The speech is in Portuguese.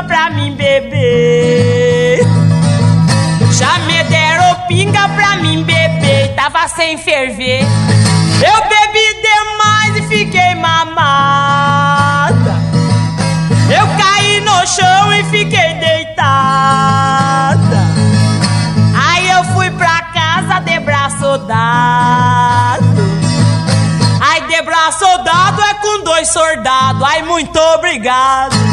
pinga pra mim beber. Já me deram pinga pra mim beber, tava sem ferver. Eu bebi demais e fiquei mamada. Eu caí no chão e fiquei deitada. Aí eu fui pra casa de braço dado. aí de braço dado é com dois soldados. Ai, muito obrigado.